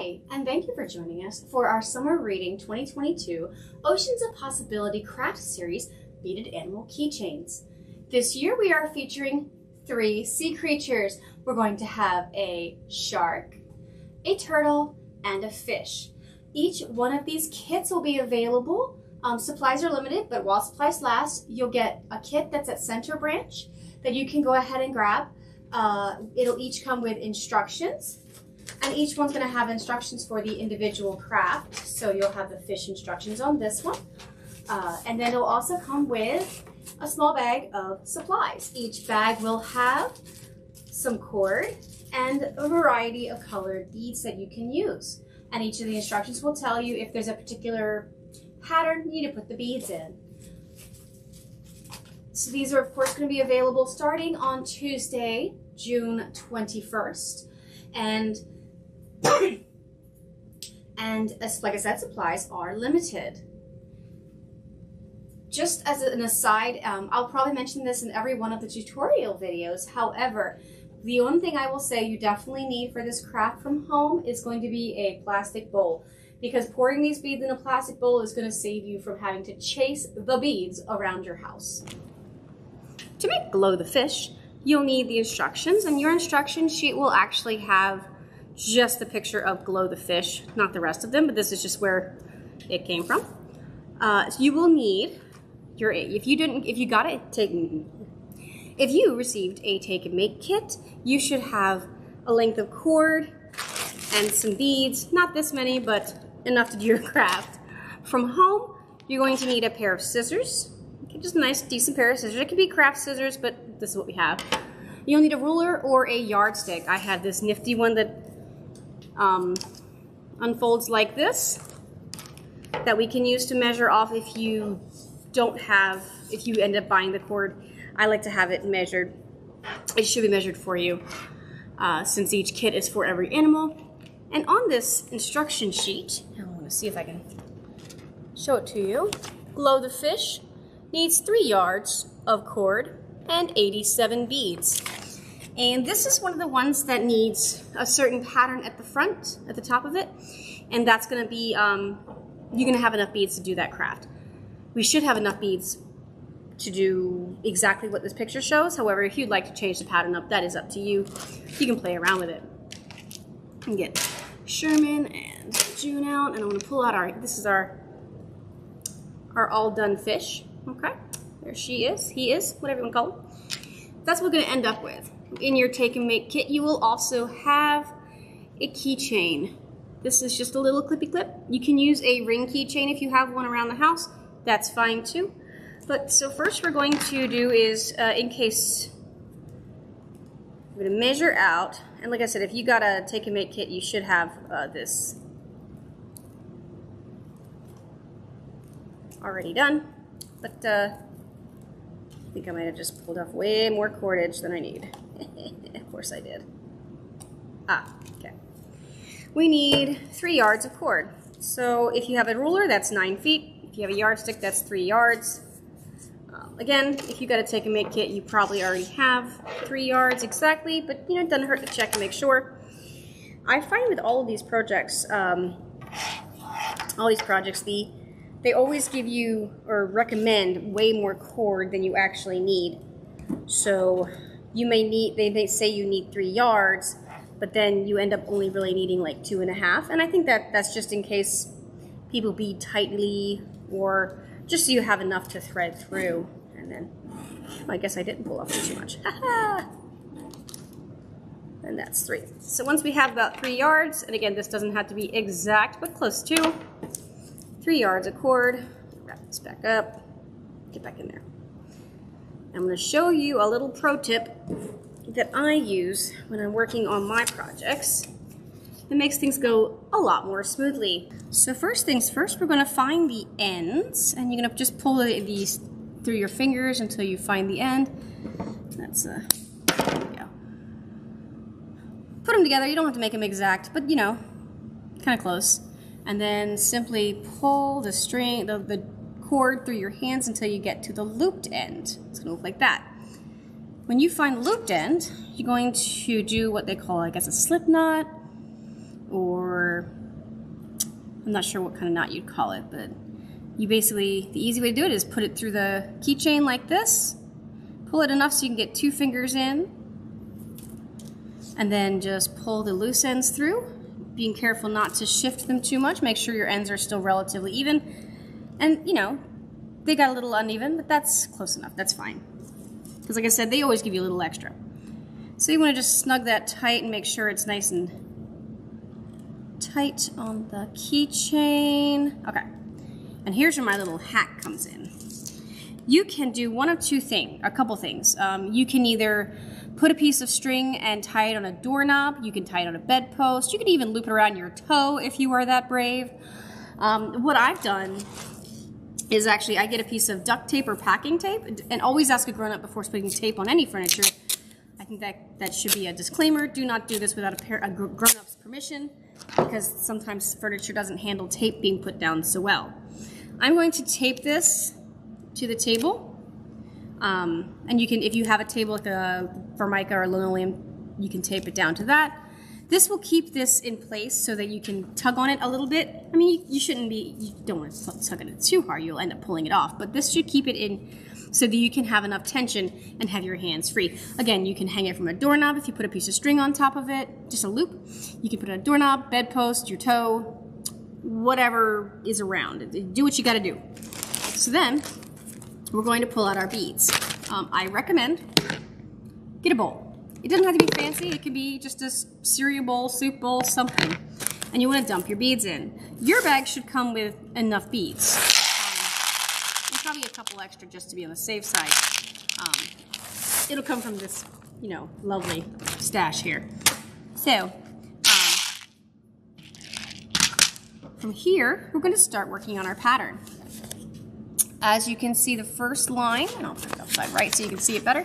Hi, and thank you for joining us for our Summer Reading 2022 Oceans of Possibility Craft Series Beaded Animal Keychains. This year we are featuring three sea creatures. We're going to have a shark, a turtle, and a fish. Each one of these kits will be available. Um, supplies are limited, but while supplies last, you'll get a kit that's at Centre Branch that you can go ahead and grab. Uh, it'll each come with instructions, and each one's going to have instructions for the individual craft. So you'll have the fish instructions on this one. Uh, and then it'll also come with a small bag of supplies. Each bag will have some cord and a variety of colored beads that you can use. And each of the instructions will tell you if there's a particular pattern you need to put the beads in. So these are of course going to be available starting on Tuesday, June 21st. And and as like I said, supplies are limited. Just as an aside, um, I'll probably mention this in every one of the tutorial videos. However, the one thing I will say you definitely need for this craft from home is going to be a plastic bowl because pouring these beads in a plastic bowl is going to save you from having to chase the beads around your house. To make glow the fish, you'll need the instructions and your instruction sheet will actually have just the picture of glow the fish, not the rest of them, but this is just where it came from. Uh, so you will need your, if you didn't, if you got it, take, if you received a take and make kit, you should have a length of cord and some beads, not this many, but enough to do your craft. From home, you're going to need a pair of scissors, just a nice, decent pair of scissors. It could be craft scissors, but this is what we have. You'll need a ruler or a yardstick. I have this nifty one that um, unfolds like this that we can use to measure off if you don't have, if you end up buying the cord. I like to have it measured. It should be measured for you uh, since each kit is for every animal. And on this instruction sheet, I'm to see if I can show it to you. Glow the fish needs three yards of cord and 87 beads. And this is one of the ones that needs a certain pattern at the front, at the top of it. And that's gonna be, um, you're gonna have enough beads to do that craft. We should have enough beads to do exactly what this picture shows. However, if you'd like to change the pattern up, that is up to you. You can play around with it. And get Sherman and June out, and I'm gonna pull out our, this is our, our all done fish, okay? There she is, he is, whatever you wanna call him. That's what we're gonna end up with. In your take and make kit, you will also have a keychain. This is just a little clippy clip. You can use a ring keychain if you have one around the house. That's fine too. But so first we're going to do is, uh, in case, we're gonna measure out, and like I said, if you got a take and make kit, you should have uh, this already done. But uh, I think I might have just pulled off way more cordage than I need. Of course I did. Ah, okay. We need three yards of cord. So if you have a ruler, that's nine feet. If you have a yardstick, that's three yards. Um, again, if you got a take and make kit, you probably already have three yards exactly, but you know, it doesn't hurt to check and make sure. I find with all of these projects, um, all these projects, the they always give you or recommend way more cord than you actually need. So you may need, they, they say you need three yards, but then you end up only really needing like two and a half. And I think that that's just in case people bead tightly or just so you have enough to thread through. And then, well, I guess I didn't pull off too much. and that's three. So once we have about three yards, and again, this doesn't have to be exact, but close to, three yards of cord, wrap this back up, get back in there. I'm going to show you a little pro tip that I use when I'm working on my projects. It makes things go a lot more smoothly. So first things first, we're going to find the ends, and you're going to just pull these through your fingers until you find the end. That's a, uh, we go. Put them together, you don't have to make them exact, but you know, kind of close and then simply pull the string, the, the cord through your hands until you get to the looped end. It's gonna look like that. When you find the looped end, you're going to do what they call, I guess, a slip knot, or I'm not sure what kind of knot you'd call it, but you basically, the easy way to do it is put it through the keychain like this, pull it enough so you can get two fingers in, and then just pull the loose ends through, being careful not to shift them too much. Make sure your ends are still relatively even. And, you know, they got a little uneven, but that's close enough. That's fine. Because like I said, they always give you a little extra. So you want to just snug that tight and make sure it's nice and tight on the keychain. Okay. And here's where my little hack comes in. You can do one of two things, a couple things. Um, you can either put a piece of string and tie it on a doorknob. You can tie it on a bedpost. You can even loop it around your toe if you are that brave. Um, what I've done is actually I get a piece of duct tape or packing tape and always ask a grown-up before putting tape on any furniture. I think that, that should be a disclaimer. Do not do this without a, a grown-up's permission because sometimes furniture doesn't handle tape being put down so well. I'm going to tape this to the table. Um, and you can, if you have a table like a Formica or linoleum, you can tape it down to that. This will keep this in place so that you can tug on it a little bit. I mean, you, you shouldn't be, you don't want to tug on it too hard. You'll end up pulling it off. But this should keep it in so that you can have enough tension and have your hands free. Again, you can hang it from a doorknob if you put a piece of string on top of it, just a loop. You can put a doorknob, bedpost, your toe, whatever is around. Do what you got to do. So then, we're going to pull out our beads. Um, I recommend get a bowl. It doesn't have to be fancy. It can be just a cereal bowl, soup bowl, something. And you want to dump your beads in. Your bag should come with enough beads. Um, and probably a couple extra just to be on the safe side. Um, it'll come from this, you know, lovely stash here. So, um, from here, we're going to start working on our pattern. As you can see, the first line, and I'll put it upside right so you can see it better,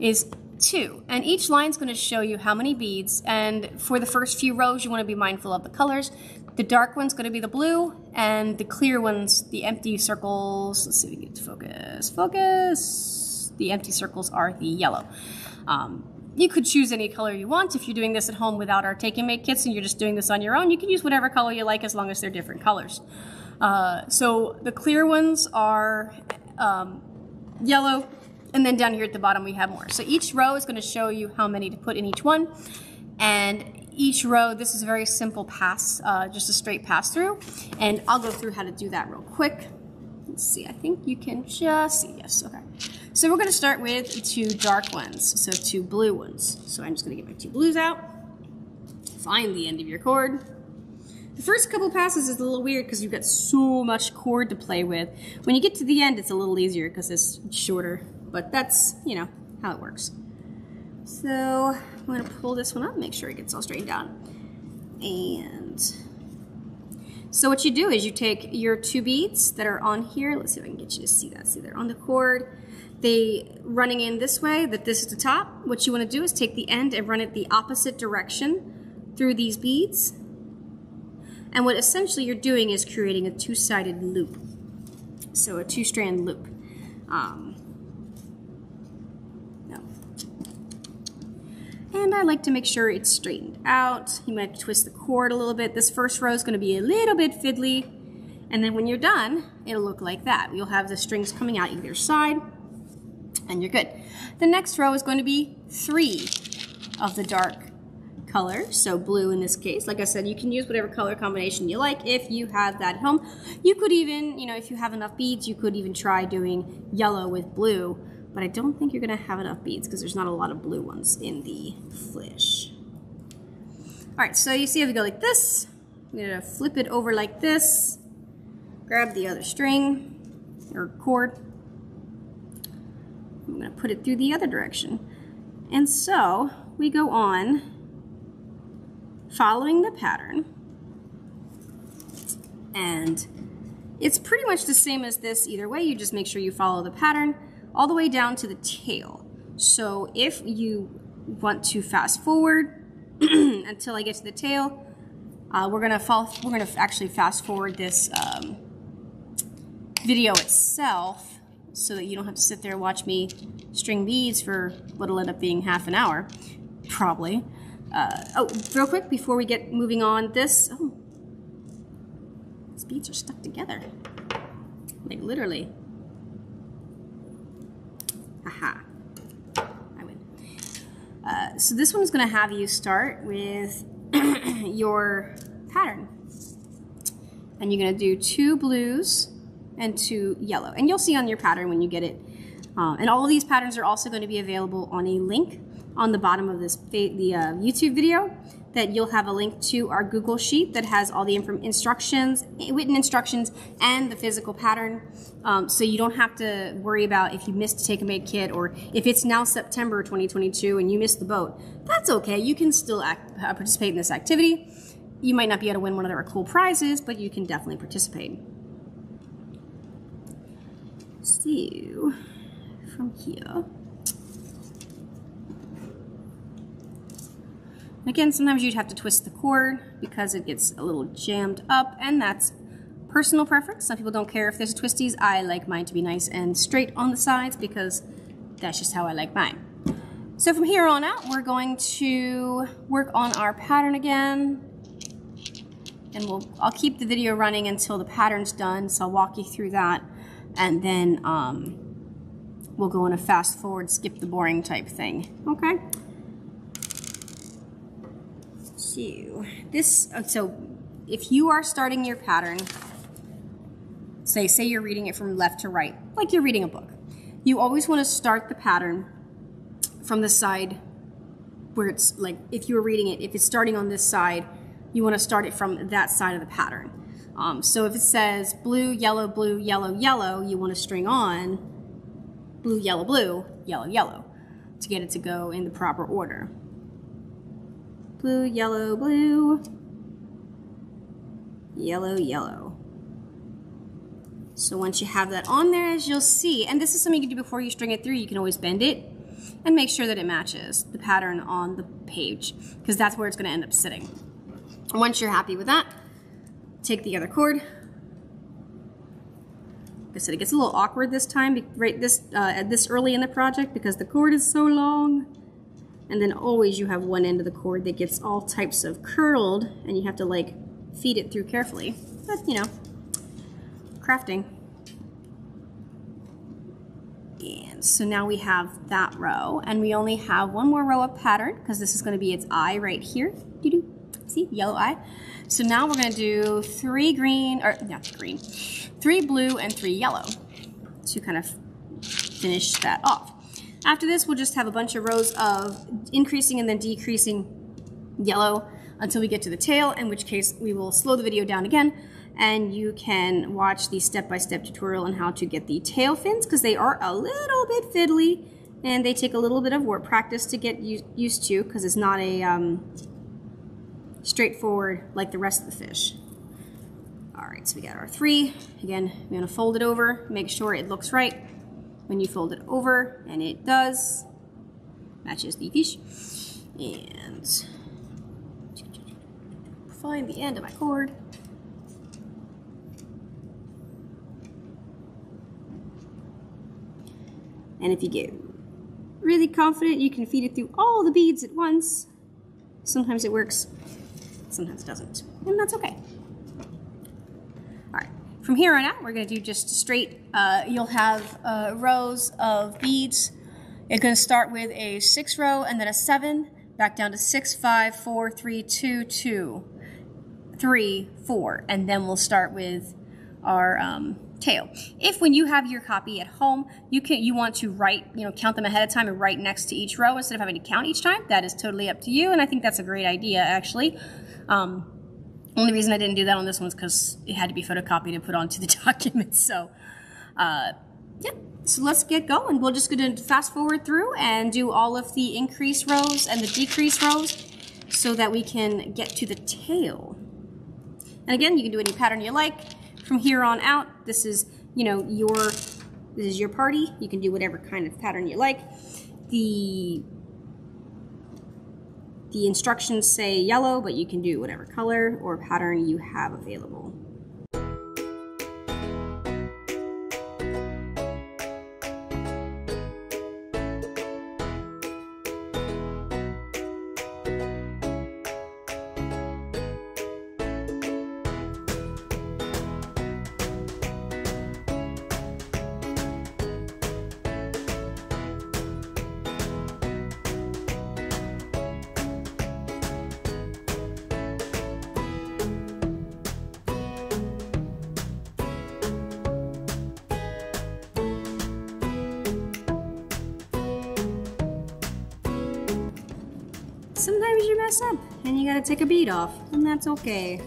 is two. And each line is going to show you how many beads. And for the first few rows, you want to be mindful of the colors. The dark one's going to be the blue, and the clear ones, the empty circles, let's see if we get to focus. Focus! The empty circles are the yellow. Um, you could choose any color you want. If you're doing this at home without our take and make kits and you're just doing this on your own, you can use whatever color you like as long as they're different colors. Uh, so the clear ones are um, yellow, and then down here at the bottom we have more. So each row is going to show you how many to put in each one. And each row, this is a very simple pass, uh, just a straight pass through. And I'll go through how to do that real quick. Let's see, I think you can just see, yes, okay. So we're gonna start with two dark ones, so two blue ones. So I'm just gonna get my two blues out, find the end of your cord. The first couple passes is a little weird because you've got so much cord to play with. When you get to the end, it's a little easier because it's shorter but that's, you know, how it works. So I'm gonna pull this one up, make sure it gets all straightened out. And so what you do is you take your two beads that are on here. Let's see if I can get you to see that. See, they're on the cord. They running in this way, that this is the top. What you wanna do is take the end and run it the opposite direction through these beads. And what essentially you're doing is creating a two-sided loop. So a two-strand loop. Um, And I like to make sure it's straightened out. You might twist the cord a little bit. This first row is going to be a little bit fiddly. And then when you're done, it'll look like that. You'll have the strings coming out either side, and you're good. The next row is going to be three of the dark color, so blue in this case. Like I said, you can use whatever color combination you like if you have that at home. You could even, you know, if you have enough beads, you could even try doing yellow with blue but I don't think you're going to have enough beads because there's not a lot of blue ones in the flish. All right, so you see how we go like this. I'm going to flip it over like this, grab the other string or cord. I'm going to put it through the other direction. And so we go on following the pattern. And it's pretty much the same as this either way. You just make sure you follow the pattern all the way down to the tail. So if you want to fast forward until I get to the tail, uh, we're gonna fall, we're gonna actually fast forward this um, video itself so that you don't have to sit there and watch me string beads for what'll end up being half an hour, probably. Uh, oh, real quick before we get moving on, this, oh, these beads are stuck together. Like literally. Aha. I win. Uh, so this one's going to have you start with your pattern. And you're going to do two blues and two yellow. And you'll see on your pattern when you get it. Uh, and all of these patterns are also going to be available on a link on the bottom of this the uh, YouTube video that you'll have a link to our Google Sheet that has all the instructions, written instructions, and the physical pattern. Um, so you don't have to worry about if you missed to take a made kit or if it's now September 2022 and you missed the boat. That's okay. You can still act, uh, participate in this activity. You might not be able to win one of our cool prizes, but you can definitely participate. So, from here. Again, sometimes you'd have to twist the cord because it gets a little jammed up, and that's personal preference. Some people don't care if there's twisties. I like mine to be nice and straight on the sides because that's just how I like mine. So from here on out, we're going to work on our pattern again. And we'll, I'll keep the video running until the pattern's done, so I'll walk you through that. And then um, we'll go in a fast forward, skip the boring type thing. Okay? So this, uh, so if you are starting your pattern, say, say you're reading it from left to right, like you're reading a book, you always want to start the pattern from the side where it's like, if you were reading it, if it's starting on this side, you want to start it from that side of the pattern. Um, so if it says blue, yellow, blue, yellow, yellow, you want to string on blue, yellow, blue, yellow, yellow to get it to go in the proper order blue, yellow, blue, yellow, yellow. So once you have that on there, as you'll see, and this is something you can do before you string it through, you can always bend it and make sure that it matches the pattern on the page because that's where it's going to end up sitting. Once you're happy with that, take the other cord. Like I said, it gets a little awkward this time, right this uh, this early in the project because the cord is so long. And then always you have one end of the cord that gets all types of curled and you have to like feed it through carefully. But you know, crafting. And so now we have that row and we only have one more row of pattern because this is going to be its eye right here. Doo -doo. See, yellow eye. So now we're going to do three green, or not green, three blue and three yellow to kind of finish that off. After this, we'll just have a bunch of rows of increasing and then decreasing yellow until we get to the tail, in which case we will slow the video down again and you can watch the step-by-step -step tutorial on how to get the tail fins because they are a little bit fiddly and they take a little bit of work practice to get used to because it's not a um, straightforward like the rest of the fish. All right, so we got our three. Again, we're gonna fold it over, make sure it looks right when you fold it over, and it does, matches the fish. And find the end of my cord. And if you get really confident, you can feed it through all the beads at once. Sometimes it works, sometimes it doesn't, and that's okay. From here on out, we're going to do just straight, uh, you'll have uh, rows of beads. It's going to start with a six row and then a seven, back down to six, five, four, three, two, two, three, four, and then we'll start with our um, tail. If when you have your copy at home, you can you want to write, you know, count them ahead of time and write next to each row instead of having to count each time, that is totally up to you, and I think that's a great idea actually. Um, only reason I didn't do that on this one is because it had to be photocopied and put onto the document. So, uh, yeah. So let's get going. We're just going to fast forward through and do all of the increase rows and the decrease rows so that we can get to the tail. And again, you can do any pattern you like. From here on out, this is, you know, your, this is your party. You can do whatever kind of pattern you like. The the instructions say yellow, but you can do whatever color or pattern you have available. And you gotta take a bead off, and that's okay.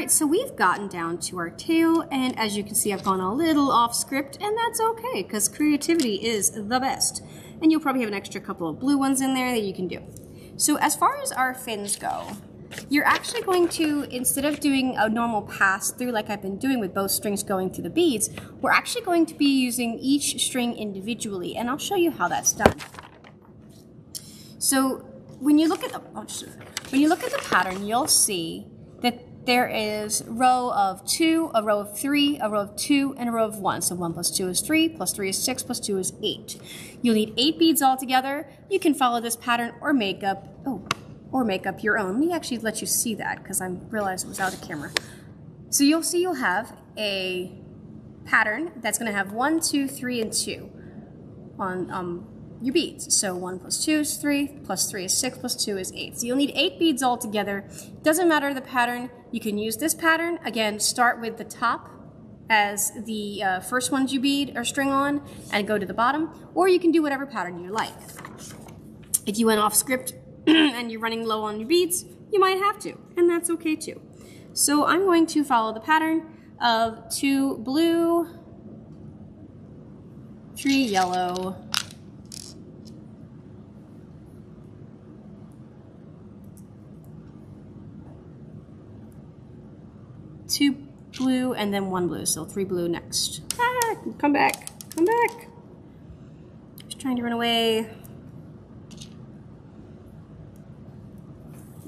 Right, so we've gotten down to our tail, and as you can see, I've gone a little off script, and that's okay, because creativity is the best. And you'll probably have an extra couple of blue ones in there that you can do. So as far as our fins go, you're actually going to, instead of doing a normal pass through like I've been doing with both strings going through the beads, we're actually going to be using each string individually, and I'll show you how that's done. So when you look at the, oh, when you look at the pattern, you'll see that there is a row of two, a row of three, a row of two, and a row of one. So one plus two is three, plus three is six, plus two is eight. You'll need eight beads altogether. You can follow this pattern or make up, oh, or make up your own. Let me actually let you see that because I realized it was out of camera. So you'll see you'll have a pattern that's going to have one, two, three, and two on um, your beads. So 1 plus 2 is 3, plus 3 is 6, plus 2 is 8. So you'll need 8 beads altogether. Doesn't matter the pattern, you can use this pattern. Again, start with the top as the uh, first ones you bead or string on and go to the bottom, or you can do whatever pattern you like. If you went off script and you're running low on your beads, you might have to, and that's okay too. So I'm going to follow the pattern of two blue, three yellow, two blue and then one blue, so three blue next. Ah, come back, come back. Just trying to run away.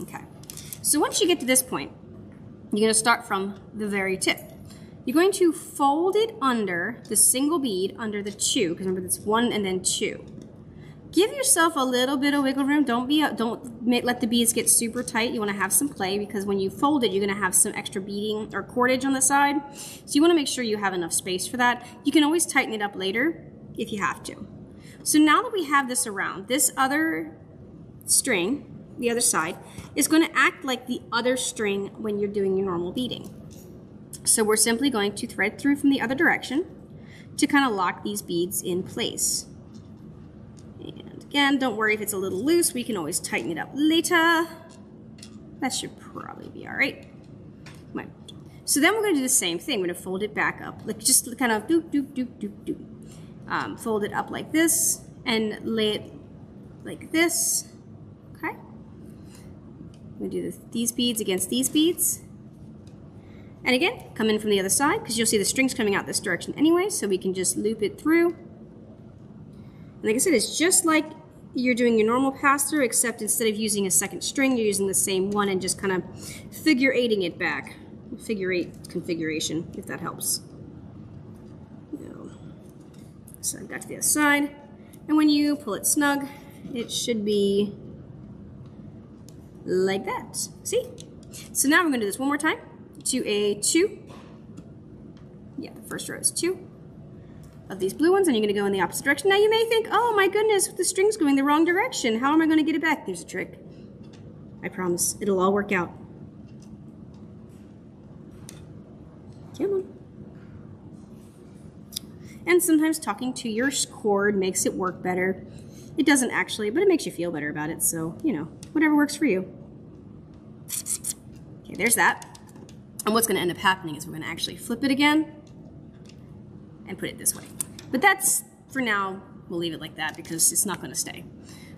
Okay, so once you get to this point, you're gonna start from the very tip. You're going to fold it under the single bead under the two, because remember that's one and then two give yourself a little bit of wiggle room. Don't be, don't make, let the beads get super tight. You want to have some play because when you fold it, you're going to have some extra beading or cordage on the side. So you want to make sure you have enough space for that. You can always tighten it up later if you have to. So now that we have this around, this other string, the other side, is going to act like the other string when you're doing your normal beading. So we're simply going to thread through from the other direction to kind of lock these beads in place. Again, don't worry if it's a little loose. We can always tighten it up later. That should probably be all right. So then we're going to do the same thing. We're going to fold it back up. Like just kind of doop, doop, doop, doop, doop. Um, fold it up like this and lay it like this. Okay. I'm to do this, these beads against these beads. And again, come in from the other side because you'll see the strings coming out this direction anyway, so we can just loop it through. And like I said, it's just like you're doing your normal pass-through, except instead of using a second string, you're using the same one and just kind of figure eighting it back. Figure eight configuration, if that helps. So I've got to the other side. And when you pull it snug, it should be like that. See? So now I'm going to do this one more time to a two. Yeah, the first row is two of these blue ones, and you're going to go in the opposite direction. Now you may think, oh my goodness, the string's going the wrong direction. How am I going to get it back? There's a trick. I promise. It'll all work out. Come on. And sometimes talking to your cord makes it work better. It doesn't actually, but it makes you feel better about it. So, you know, whatever works for you. Okay, there's that. And what's going to end up happening is we're going to actually flip it again and put it this way. But that's, for now, we'll leave it like that because it's not going to stay.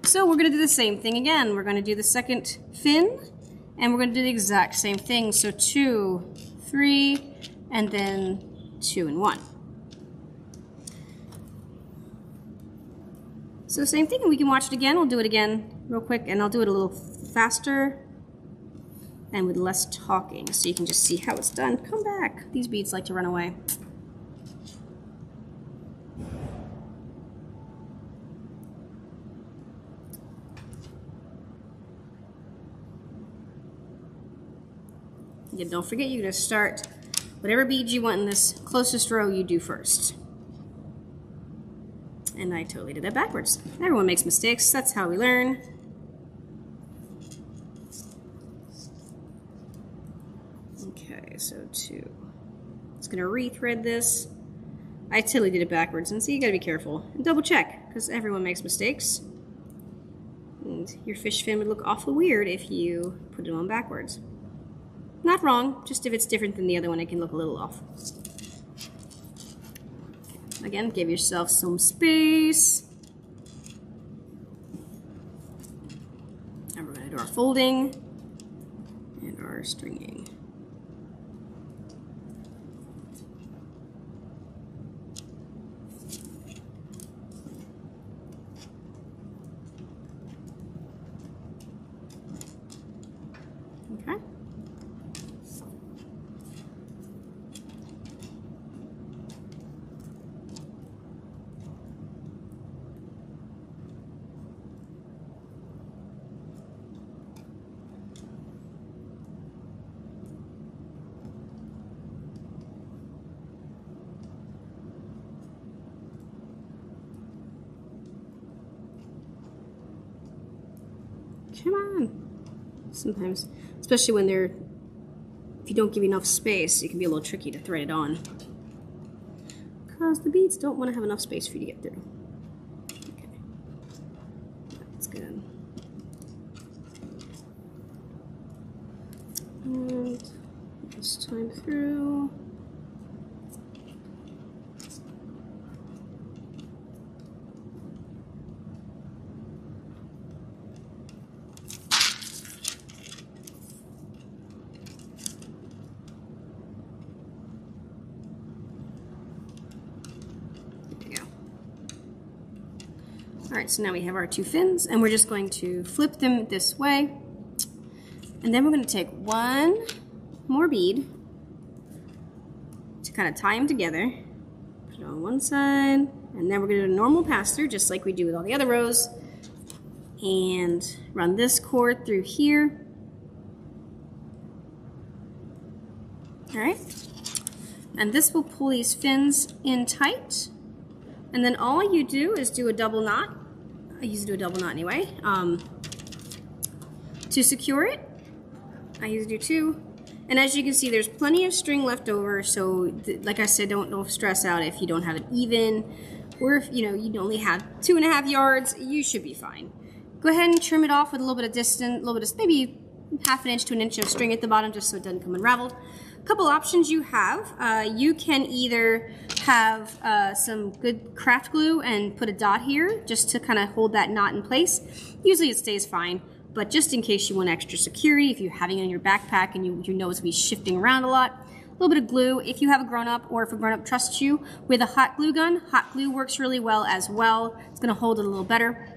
So we're going to do the same thing again. We're going to do the second fin, and we're going to do the exact same thing. So two, three, and then two and one. So same thing, we can watch it again. We'll do it again real quick, and I'll do it a little faster and with less talking so you can just see how it's done. Come back. These beads like to run away. Yeah, don't forget you're to start whatever beads you want in this closest row you do first. And I totally did that backwards. Everyone makes mistakes. That's how we learn. Okay, so two. It's going to rethread this. I totally did it backwards. And so you got to be careful. And double check, because everyone makes mistakes. And your fish fin would look awful weird if you put it on backwards. Not wrong, just if it's different than the other one, it can look a little off. Again, give yourself some space. And we're to do our folding and our stringing. Come on. Sometimes, especially when they're, if you don't give enough space, it can be a little tricky to thread it on. Because the beads don't want to have enough space for you to get through. Okay. That's good. And this time through. All right, so now we have our two fins and we're just going to flip them this way. And then we're gonna take one more bead to kind of tie them together. Put it on one side, and then we're gonna do a normal pass through just like we do with all the other rows. And run this cord through here. All right, and this will pull these fins in tight. And then all you do is do a double knot I usually do a double knot anyway. Um, to secure it, I usually do two. And as you can see, there's plenty of string left over. So, like I said, don't, don't stress out if you don't have it even, or if you know you only have two and a half yards. You should be fine. Go ahead and trim it off with a little bit of distance, a little bit of maybe half an inch to an inch of string at the bottom, just so it doesn't come unraveled A couple options you have. Uh, you can either have uh, some good craft glue and put a dot here just to kind of hold that knot in place. Usually it stays fine, but just in case you want extra security, if you're having it in your backpack and you, you know it's going to be shifting around a lot, a little bit of glue. If you have a grown-up or if a grown-up trusts you with a hot glue gun, hot glue works really well as well. It's going to hold it a little better.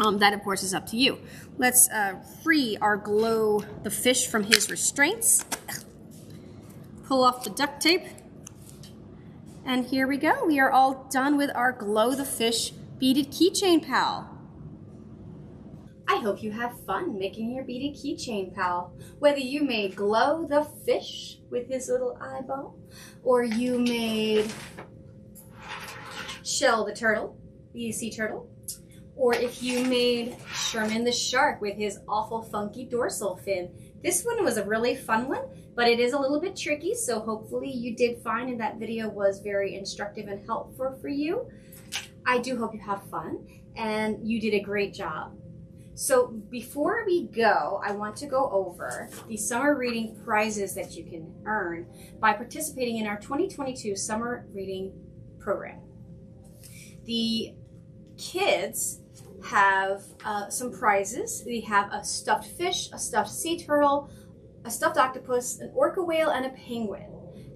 Um, that, of course, is up to you. Let's uh, free our glow the fish from his restraints pull off the duct tape. And here we go. We are all done with our Glow the Fish beaded keychain pal. I hope you have fun making your beaded keychain pal. Whether you made Glow the fish with his little eyeball, or you made Shell the turtle, the sea turtle, or if you made Sherman the shark with his awful funky dorsal fin. This one was a really fun one, but it is a little bit tricky, so hopefully you did find and that video was very instructive and helpful for you. I do hope you have fun, and you did a great job. So before we go, I want to go over the summer reading prizes that you can earn by participating in our 2022 summer reading program. The kids have uh, some prizes. We have a stuffed fish, a stuffed sea turtle, a stuffed octopus, an orca whale, and a penguin.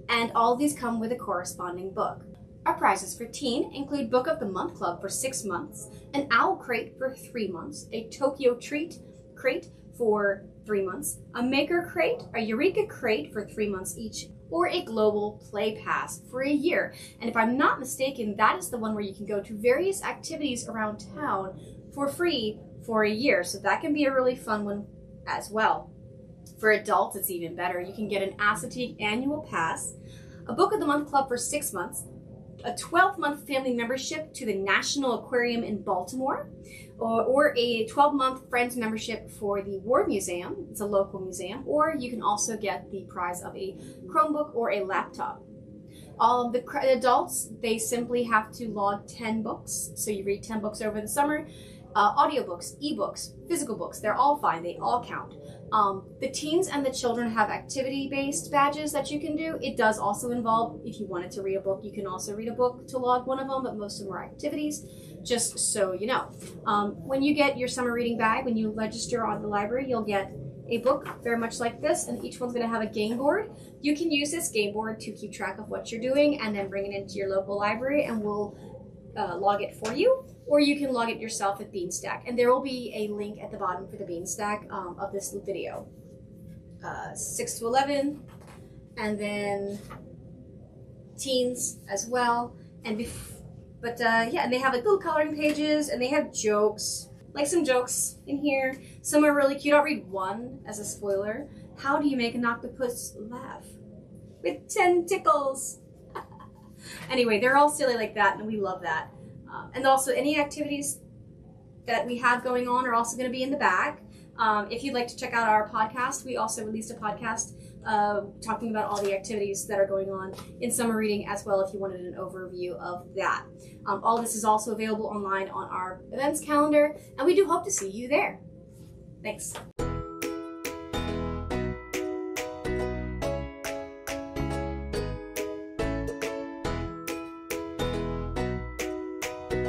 And all these come with a corresponding book. Our prizes for teen include Book of the Month Club for six months, an Owl Crate for three months, a Tokyo Treat Crate for three months, a Maker Crate, a Eureka Crate for three months each, or a Global Play Pass for a year. And if I'm not mistaken, that is the one where you can go to various activities around town for free for a year. So that can be a really fun one as well. For adults, it's even better. You can get an Assateague annual pass, a Book of the Month Club for six months, a 12 month family membership to the National Aquarium in Baltimore, or, or a 12 month Friends membership for the Ward Museum. It's a local museum. Or you can also get the prize of a Chromebook or a laptop. All of the adults, they simply have to log 10 books. So you read 10 books over the summer. Uh, audiobooks, ebooks, physical books, they're all fine. They all count. Um, the teens and the children have activity based badges that you can do. It does also involve, if you wanted to read a book, you can also read a book to log one of them, but most of them are activities, just so you know. Um, when you get your summer reading bag, when you register on the library, you'll get a book very much like this, and each one's going to have a game board. You can use this game board to keep track of what you're doing and then bring it into your local library, and we'll uh, log it for you or you can log it yourself at Beanstack. And there will be a link at the bottom for the Beanstack um, of this video. Uh, 6 to 11, and then teens as well. And but uh, yeah, and they have like little coloring pages, and they have jokes, like some jokes in here. Some are really cute. I'll read one as a spoiler. How do you make an octopus laugh? With tentacles. anyway, they're all silly like that, and we love that. Um, and also, any activities that we have going on are also going to be in the back. Um, if you'd like to check out our podcast, we also released a podcast uh, talking about all the activities that are going on in summer reading as well if you wanted an overview of that. Um, all this is also available online on our events calendar, and we do hope to see you there. Thanks.